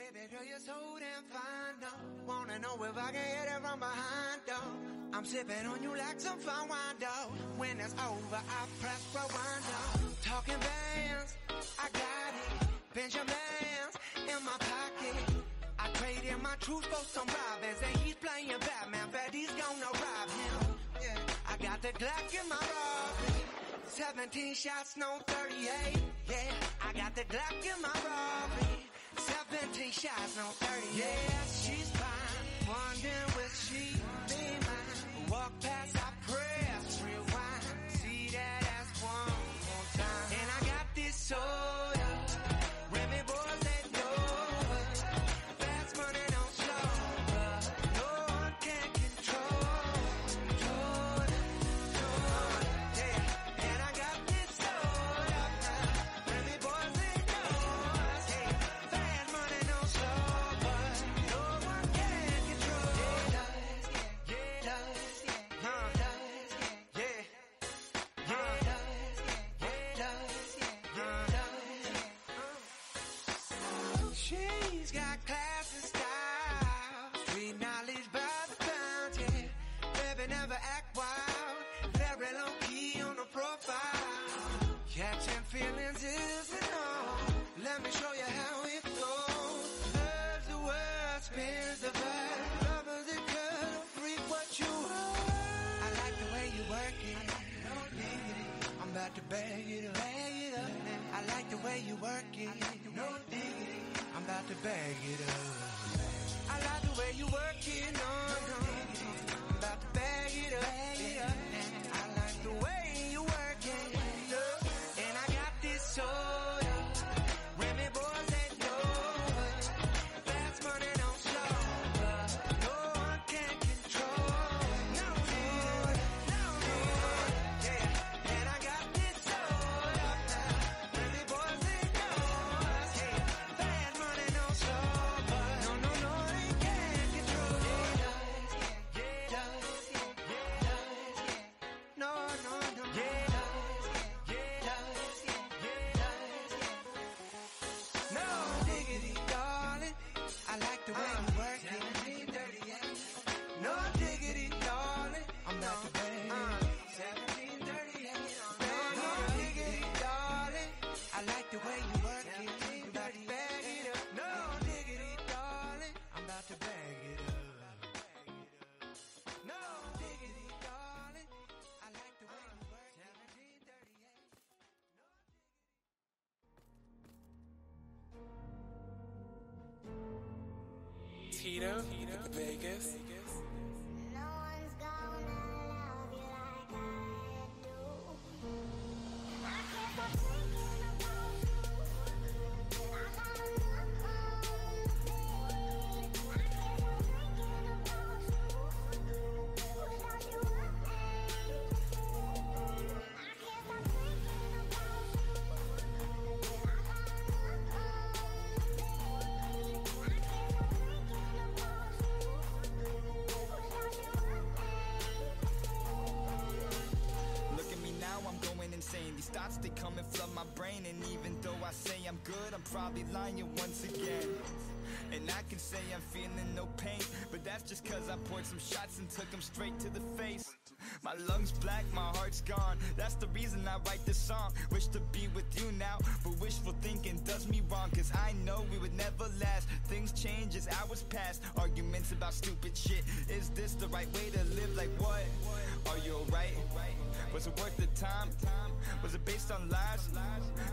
Baby girl, you're so damn fine, though. Wanna know if I can hit it from behind, though. I'm sipping on you like some fine wine, though. When it's over, I press rewind, though. Talking bands, I got it. Benjamins in my pocket. I traded my truth for some robbers, and he's playing Batman, but he's gonna rob him. Yeah, I got the Glock in my robbery. 17 shots, no 38. Yeah, I got the Glock in my robbery. 17 shots, no 30. Yeah, she's fine. Wondering She's got class and style, street knowledge by the pound, yeah. Baby never act wild, very low key on the profile. Catching feelings is an art. Let me show you how it goes. Loves the word, spins the verb. Lovers the girl, freak what you are. I like the way you work it. I'm about to it. Bag it up. I like the way you work it. To bag it up. I like the way you work it. Tito, Vegas. No thoughts, they come and flood my brain. And even though I say I'm good, I'm probably lying once again. And I can say I'm feeling no pain, but that's just cause I poured some shots and took them straight to the face. My lungs black, my heart's gone. That's the reason I write this song. Wish to be with you now, but wishful thinking does me wrong. Cause I know we would never last. Things change as hours pass. Arguments about stupid shit. Is this the right way to live? Like what? Are you alright? Was it worth the time? Was it based on lies?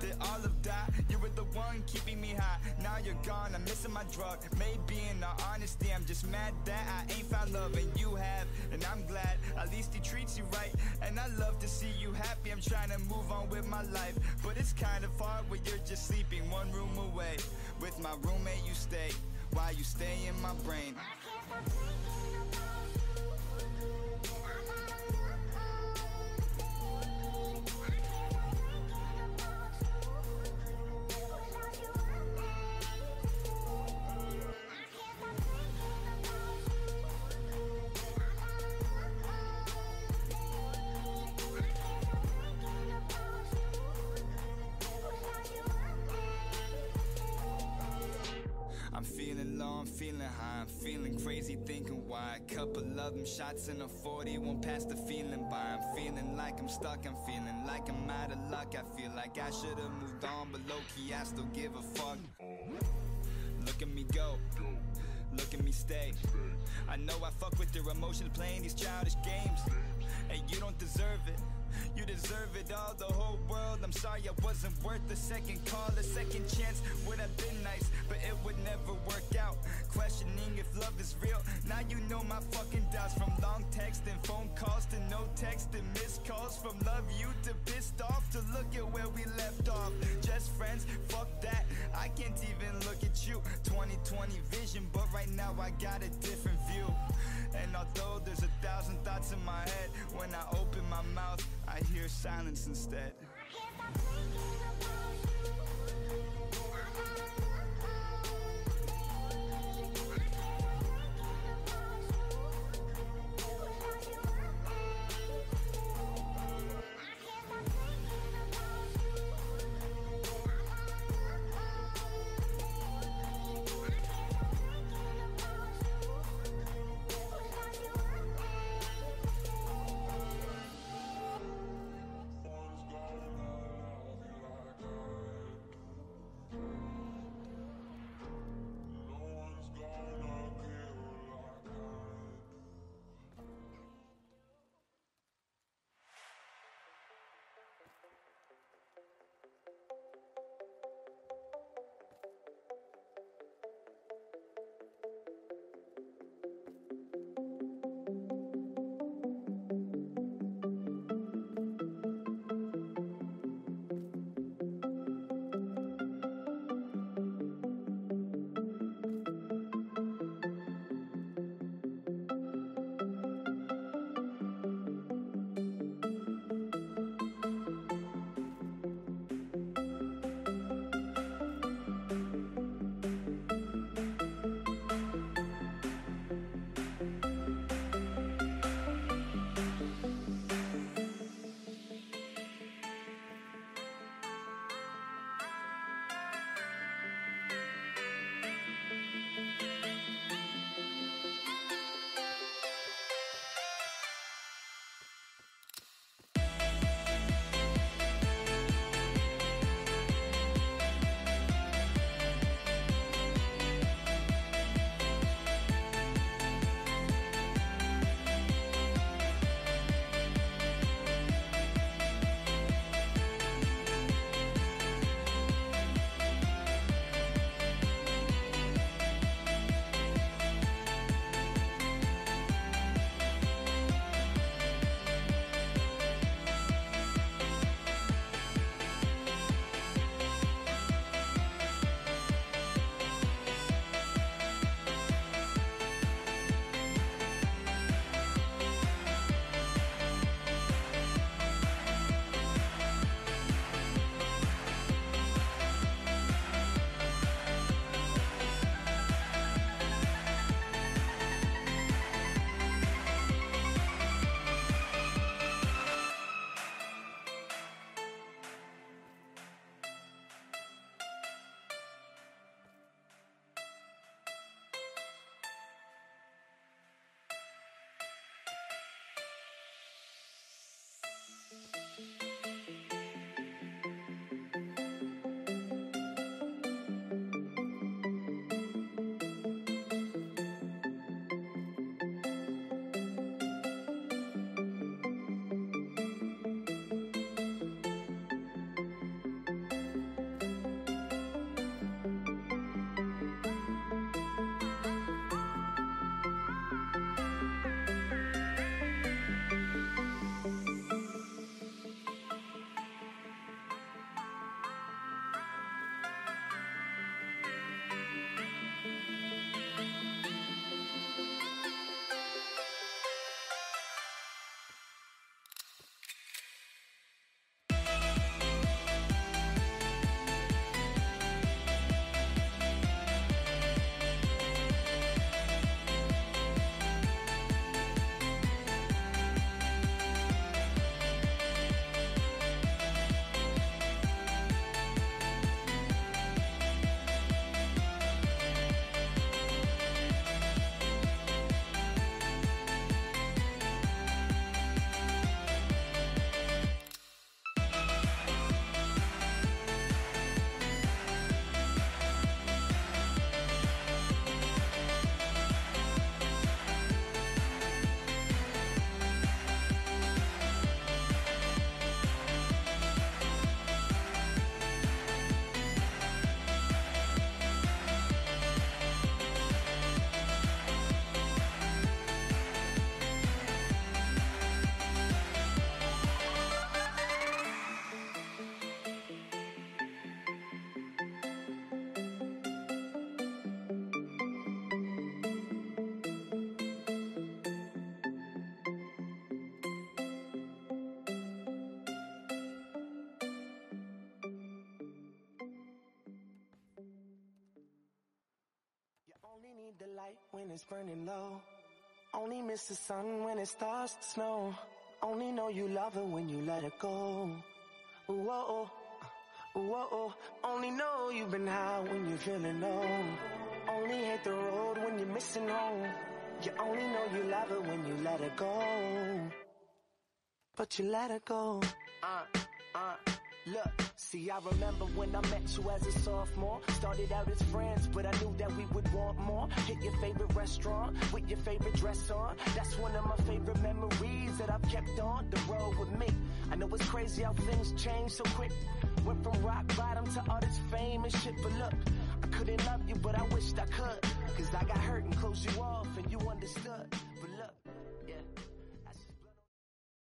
Did all of that? You were the one keeping me high. Now you're gone, I'm missing my drug. Maybe in all honesty, I'm just mad that I ain't found love and you have. And I'm glad, at least he treats you right. And I love to see you happy. I'm trying to move on with my life. But it's kind of hard when you're just sleeping one room away. With my roommate, you stay. While you stay in my brain. You, I'm I'm feeling high, I'm feeling crazy, thinking why. Couple of them shots in a 40 won't pass the feeling by. I'm feeling like I'm stuck, I'm feeling like I'm out of luck. I feel like I should've moved on, but low key, I still give a fuck. Look at me go. Look at me stay. I know I fuck with your emotions playing these childish games. And you don't deserve it. You deserve it all, the whole world. I'm sorry I wasn't worth a second call, a second chance would have been nice, but it would never work out. Questioning if love is real. Now you know my fucking doubts. From long text and phone calls to no text and missed calls. From love you to pissed off to look at where we left off. Just friends, fuck that. I can't even look at you. 2020 vision, but right now I got a different view. And although there's a thousand thoughts in my head, when I open my mouth, I hear silence instead. Bright when it's burning low. Only miss the sun when it starts to snow. Only know you love her when you let her go. Ooh, oh. Ooh, oh, oh. Only know you've been high when you're feeling low. Only hate the road when you're missing home. You only know you love her when you let her go. But you let her go. Uh, uh. Look, see, I remember when I met you as a sophomore. Started out as friends, but I knew that we would want more. Hit your favorite restaurant with your favorite dress on. That's one of my favorite memories that I've kept on the road with me. I know it's crazy how things change so quick. Went from rock bottom to all this fame and shit, but look, I couldn't love you, but I wished I could. Cause I got hurt and closed you off and you understood.